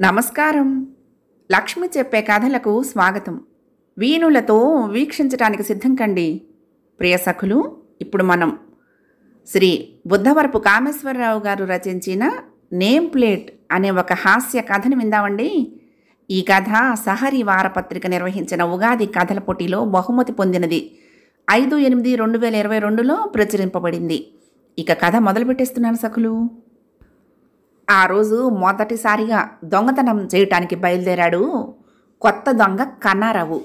నమస్కారం. లక్ష్మి చెప్పే కథలకు స్వాగతం. వీణులతో వీక్షించటానికి సిద్ధం కండి. ప్రియ సఖులు ఇప్పుడు మనం శ్రీ బుద్ధవరపు కామేశ్వరరావు గారు రచించిన నేమ్ ప్లేట్ అనే ఒక హాస్య కథను విందామండి. ఈ కథ సహరి వారపత్రిక నిర్వహించిన ఉగాది కథల పోటీలో బహుమతి పొందినది. ఐదు ఎనిమిది రెండు వేల ఇరవై రెండులో ప్రచురింపబడింది. ఇక కథ మొదలుపెట్టేస్తున్నాను సఖులు. ఆ రోజు మొదటిసారిగా దొంగతనం చేయటానికి బయలుదేరాడు కొత్త దొంగ కన్నారావు.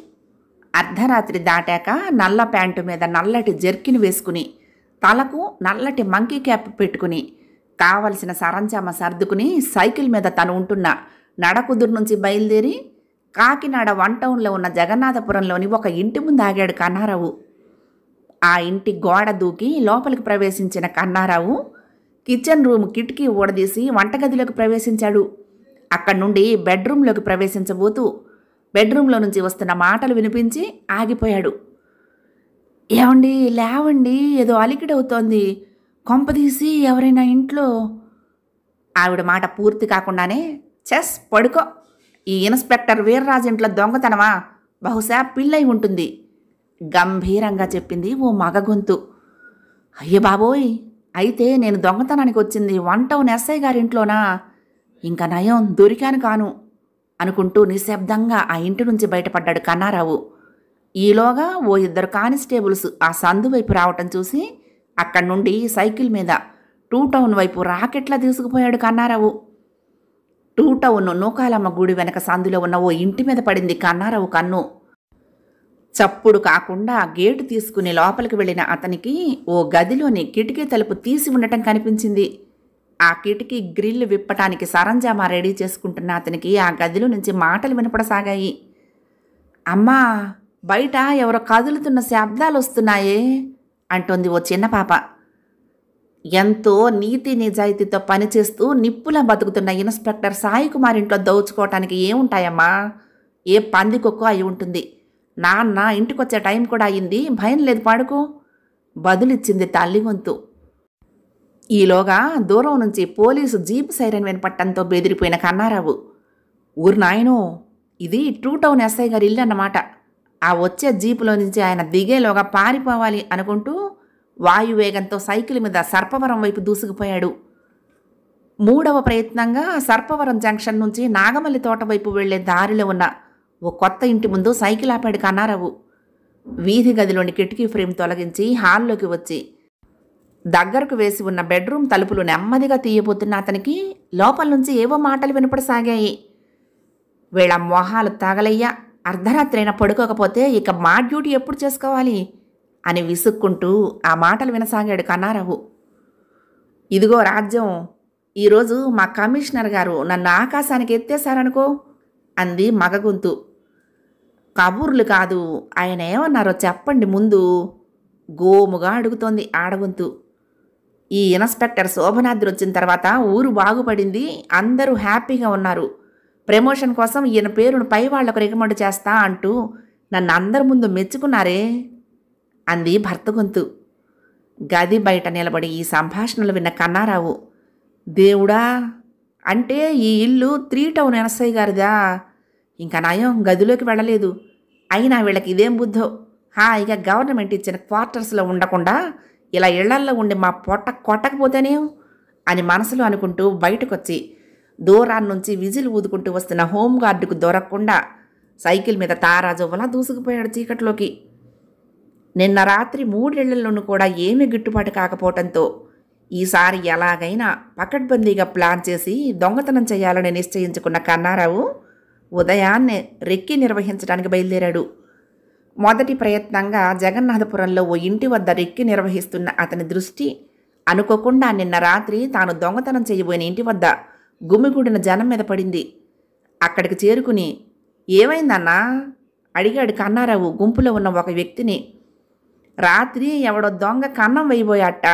అర్ధరాత్రి దాటాక నల్ల ప్యాంటు మీద నల్లటి జర్కిన్ వేసుకుని తలకు నల్లటి మంకీ క్యాప్ పెట్టుకుని కావలసిన సరంజామ సర్దుకుని సైకిల్ మీద తను ఉంటున్న నడకుదురు నుంచి బయలుదేరి కాకినాడ వన్ టౌన్లో ఉన్న జగన్నాథపురంలోని ఒక ఇంటి ముందు ఆగాడు కన్నారావు. ఆ ఇంటి గోడ దూకి లోపలికి ప్రవేశించిన కన్నారావు కిచెన్ రూమ్ కిటికీ ఊడదీసి వంటగదిలోకి ప్రవేశించాడు. అక్కడి నుండి బెడ్రూమ్లోకి ప్రవేశించబోతూ బెడ్రూమ్లో నుంచి వస్తున్న మాటలు వినిపించి ఆగిపోయాడు. ఏమండి లేవండి ఏదో అలికిడవుతోంది. కొంపదీసి ఎవరైనా ఇంట్లో ఆవిడ మాట పూర్తి కాకుండానే చెస్ పడుకో. ఈ ఇన్స్పెక్టర్ వీర్రాజు ఇంట్లో దొంగతనమా? బహుశా పిల్లై ఉంటుంది గంభీరంగా చెప్పింది ఓ మగ గొంతు. అయ్య బాబోయ్ అయితే నేను దొంగతనానికి వచ్చింది వన్ టౌన్ ఎస్ఐ గారింట్లోనా? ఇంకా నయం దొరికాను కాను అనుకుంటూ నిశ్శబ్దంగా ఆ ఇంటి నుంచి బయటపడ్డాడు కన్నారావు. ఈలోగా ఓ ఇద్దరు కానిస్టేబుల్స్ ఆ సందు వైపు రావటం చూసి అక్కడి నుండి సైకిల్ మీద టూ టౌన్ వైపు రాకెట్లా తీసుకుపోయాడు కన్నారావు. టూ టౌన్ నూకాలమ్మ గుడి వెనక సందులో ఉన్న ఓ ఇంటి మీద పడింది కన్నారావు కన్ను. చప్పుడు కాకుండా గేటు తీసుకుని లోపలికి వెళ్ళిన అతనికి ఓ గదిలోని కిటికీ తలుపు తీసి ఉండటం కనిపించింది. ఆ కిటికీ గ్రిల్ విప్పటానికి సరంజామా రెడీ చేసుకుంటున్న అతనికి ఆ గదిలో నుంచి మాటలు వినపడసాగాయి. అమ్మా బయట ఎవరో కదులుతున్న శబ్దాలు వస్తున్నాయే అంటోంది ఓ చిన్న పాప. ఎంతో నీతి నిజాయితీతో పనిచేస్తూ నిప్పులా బతుకుతున్న ఇన్స్పెక్టర్ సాయి కుమార్ ఇంట్లో దోచుకోవటానికి ఏముంటాయమ్మా? ఏ పందికొక్కో అయి ఉంటుంది. నాన్న ఇంటికొచ్చే టైం కూడా అయింది భయం లేదు పాడుకో. బదులిచ్చింది తల్లి గొంతు. ఈలోగా దూరం నుంచి పోలీసు జీప్ సైరన్ వినపట్టంతో బెదిరిపోయిన కన్నారావు. ఊరు నాయనో ఇది టూ టౌన్ ఎస్ఐ గారి ఇల్లు అన్నమాట. ఆ వచ్చే జీపులో నుంచి ఆయన దిగేలోగా పారిపోవాలి అనుకుంటూ వాయువేగంతో సైకిల్ మీద సర్పవరం వైపు దూసుకుపోయాడు. మూడవ ప్రయత్నంగా సర్పవరం జంక్షన్ నుంచి నాగమల్లి తోట వైపు వెళ్ళే దారిలో ఉన్న ఓ కొత్త ఇంటి ముందు సైకిల్ ఆపాడు కన్నారావు. వీధి గదిలోని కిటికీ ఫ్రేమ్ తొలగించి హాల్లోకి వచ్చి దగ్గరకు వేసి ఉన్న బెడ్రూమ్ తలుపులు నెమ్మదిగా తీయబోతున్న అతనికి లోపల నుంచి ఏవో మాటలు వినపడసాగాయి. వీళ్ళ మొహాలు తగలయ్యా అర్ధరాత్రైనా పడుకోకపోతే ఇక మా డ్యూటీ ఎప్పుడు చేసుకోవాలి? అని విసుక్కుంటూ ఆ మాటలు వినసాగాడు కన్నారావు. ఇదిగో రాజ్యం ఈరోజు మా కమిషనర్ గారు నన్ను ఆకాశానికి ఎత్తేశారనుకో అంది మగగొంతు. కబూర్లు కాదు. ఆయన ఏమన్నారో చెప్పండి ముందు. గోముగా అడుగుతోంది ఆడగొంతు. ఈ ఇన్స్పెక్టర్ శోభనాద్రి వచ్చిన తర్వాత ఊరు బాగుపడింది. అందరూ హ్యాపీగా ఉన్నారు. ప్రమోషన్ కోసం ఈయన పేరును పై వాళ్ళకు రికమెండ్ చేస్తా అంటూ నన్ను అందరి ముందు మెచ్చుకున్నారే అంది భర్త గొంతు గది బయట నిలబడి ఈ సంభాషణలు విన్న కన్నారావు. దేవుడా! అంటే ఈ ఇల్లు త్రీ టౌన్ ఎనసై గారిదా? ఇంకా నయం గదిలోకి వెళ్ళలేదు. అయినా వీళ్ళకి ఇదేం బుద్ధో? హాయిగా గవర్నమెంట్ ఇచ్చిన క్వార్టర్స్లో ఉండకుండా ఇలా ఇళ్ళల్లో ఉండి మా పొట్ట కొట్టకపోతేనే అని మనసులో అనుకుంటూ బయటకొచ్చి దూరాన్నించి విజిల్ ఊదుకుంటూ వస్తున్న హోంగార్డుకు దొరకకుండా సైకిల్ మీద తారాజువ్వలా దూసుకుపోయాడు చీకట్లోకి. నిన్న రాత్రి మూడేళ్ళలోనూ కూడా ఏమీ గిట్టుబాటు కాకపోవటంతో ఈసారి ఎలాగైనా పకడ్బందీగా ప్లాన్ చేసి దొంగతనం చేయాలని నిశ్చయించుకున్న కన్నారావు ఉదయాన్నే రెక్కి నిర్వహించడానికి బయలుదేరాడు. మొదటి ప్రయత్నంగా జగన్నాథపురంలో ఓ ఇంటి వద్ద రెక్కి నిర్వహిస్తున్న అతని దృష్టి అనుకోకుండా నిన్న రాత్రి తాను దొంగతనం చేయబోయిన ఇంటి వద్ద గుమిగూడిన జనం మీద పడింది. అక్కడికి చేరుకుని ఏమైందన్నా? అడిగాడు కన్నారావు గుంపులో ఉన్న ఒక వ్యక్తిని. రాత్రి ఎవడో దొంగ కన్నం వేయబోయాట.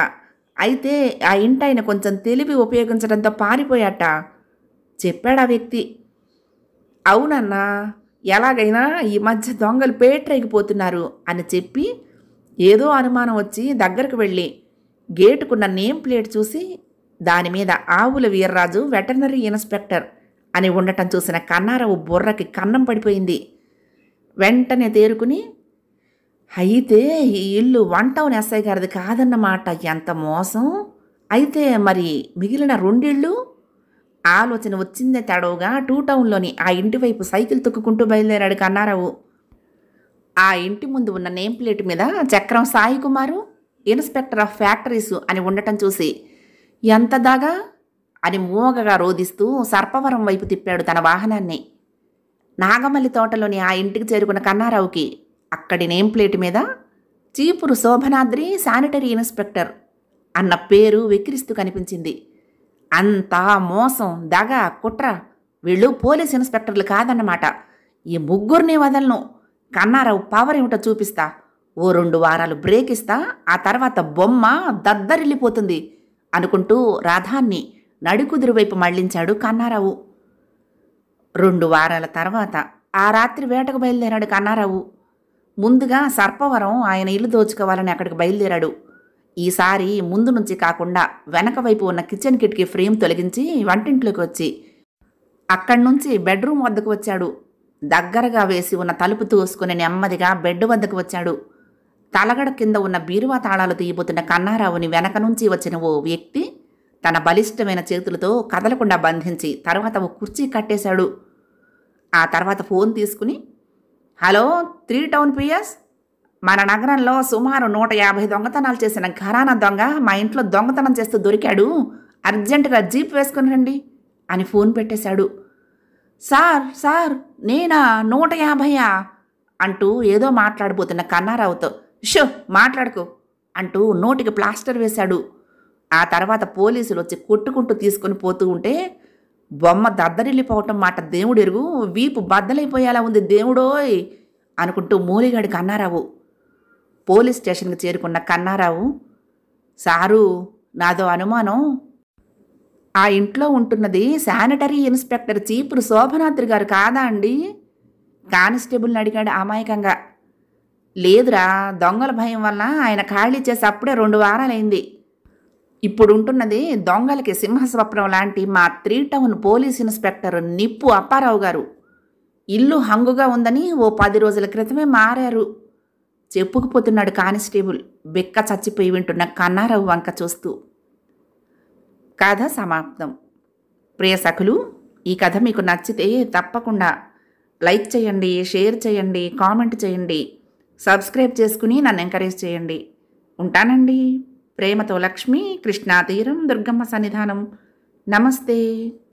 అయితే ఆ ఇంటాయన కొంచెం తెలివి ఉపయోగించడంతో పారిపోయాట. చెప్పాడు ఆ వ్యక్తి. అవునన్నా ఎలాగైనా ఈ మధ్య దొంగలు పేట్రైకిపోతున్నారు అని చెప్పి ఏదో అనుమానం వచ్చి దగ్గరకు వెళ్ళి గేటుకున్న నేమ్ ప్లేట్ చూసి దాని మీద ఆవుల వీర్రాజు వెటర్నరీ ఇన్స్పెక్టర్ అని ఉండటం చూసిన కన్నారావు బుర్రకి కన్నం పడిపోయింది. వెంటనే తేరుకుని అయితే ఈ ఇల్లు వన్ టౌన్ ఎస్ఐ గారిది కాదన్నమాట ఎంత మోసం? అయితే మరి మిగిలిన రెండిళ్ళు ఆలోచన వచ్చిందే తడవుగా టూ టౌన్లోని ఆ ఇంటి వైపు సైకిల్ తొక్కుకుంటూ బయలుదేరాడు కన్నారావు. ఆ ఇంటి ముందు ఉన్న నేమ్ ప్లేట్ మీద Chakram Sai Kumar inspector of factories అని ఉండటం చూసి ఎంత దాగా అని మూగగా రోదిస్తూ సర్పవరం వైపు తిప్పాడు తన వాహనాన్ని. నాగమల్లి తోటలోని ఆ ఇంటికి చేరుకున్న కన్నారావుకి అక్కడి నేమ్ ప్లేట్ మీద చీపురు శోభనాద్రి శానిటరీ ఇన్స్పెక్టర్ అన్న పేరు వెక్కిరిస్తూ కనిపించింది. అంతా మోసం దగ కుట్ర. వీళ్ళు పోలీస్ ఇన్స్పెక్టర్లు కాదన్నమాట. ఈ ముగ్గురిని వదలను. కన్నారావు పవర్ ఏమిటో చూపిస్తా. ఓ రెండు వారాలు బ్రేక్ ఇస్తా ఆ తర్వాత బొమ్మ దద్దరిల్లిపోతుంది అనుకుంటూ రథాన్ని నడుకుదురు వైపు మళ్ళించాడు కన్నారావు. రెండు వారాల తర్వాత ఆ రాత్రి వేటకు బయలుదేరాడు కన్నారావు. ముందుగా సర్పవరం ఆయన ఇల్లు దోచుకోవాలని అక్కడికి బయలుదేరాడు. ఈసారి ముందు నుంచి కాకుండా వెనక వైపు ఉన్న కిచెన్ కిటికీ ఫ్రేమ్ తొలగించి వంటింట్లోకి వచ్చి అక్కడి నుంచి బెడ్రూమ్ వద్దకు వచ్చాడు. దగ్గరగా వేసి ఉన్న తలుపు తోసుకుని నెమ్మదిగా బెడ్ వద్దకు వచ్చాడు. తలగడ కింద ఉన్న బీరువా తాళాలు తీయబోతున్న కన్నారావుని వెనక నుంచి వచ్చిన ఓ వ్యక్తి తన బలిష్టమైన చేతులతో కదలకుండా బంధించి తర్వాత ఓ కుర్చీ కట్టేశాడు. ఆ తర్వాత ఫోన్ తీసుకుని హలో త్రీ టౌన్ పిఎస్? మన నగరంలో సుమారు నూట యాభై దొంగతనాలు చేసిన ఘరానా దొంగ మా ఇంట్లో దొంగతనం చేస్తూ దొరికాడు. అర్జెంటుగా జీప్ వేసుకుని రండి అని ఫోన్ పెట్టేశాడు. సార్ సార్ నేనా? నూట యాభైయా? అంటూ ఏదో మాట్లాడబోతున్న కన్నారావుతో షో మాట్లాడుకో అంటూ నోటికి ప్లాస్టర్ వేశాడు. ఆ తర్వాత పోలీసులు వచ్చి కొట్టుకుంటూ తీసుకుని పోతూ ఉంటే బొమ్మ దద్దరిల్లిపోవటం మాట దేవుడెరుగు వీపు బద్దలైపోయేలా ఉంది దేవుడోయ్ అనుకుంటూ మూలిగాడు కన్నారావు. పోలీస్ స్టేషన్కి చేరుకున్న కన్నారావు సారు నాదో అనుమానం. ఆ ఇంట్లో ఉంటున్నది శానిటరీ ఇన్స్పెక్టర్ చీపురు శోభనాద్రి గారు కాదా అండి? కానిస్టేబుల్ని అడిగాడు అమాయకంగా. లేదురా దొంగల భయం వల్ల ఆయన ఖాళీ చేసి అప్పుడే రెండు వారాలైంది. ఇప్పుడు ఉంటున్నది దొంగలకి సింహస్వప్నం లాంటి మా త్రీ టౌన్ పోలీస్ ఇన్స్పెక్టర్ నిప్పు అప్పారావు గారు. ఇల్లు హంగుగా ఉందని ఓ పది రోజుల క్రితమే మారారు. చెప్పుకుపోతున్నాడు కానిస్టేబుల్. బెక్క చచ్చిపోయి వింటున్న కన్నారావు వంక చూస్తూ. కథ సమాప్తం. ప్రియ సఖులు ఈ కథ మీకు నచ్చితే తప్పకుండా లైక్ చేయండి షేర్ చేయండి కామెంట్ చేయండి సబ్స్క్రైబ్ చేసుకుని నన్ను ఎంకరేజ్ చేయండి. ఉంటానండి. ప్రేమతో లక్ష్మి కృష్ణా తీరం దుర్గమ్మ సన్నిధానం. నమస్తే.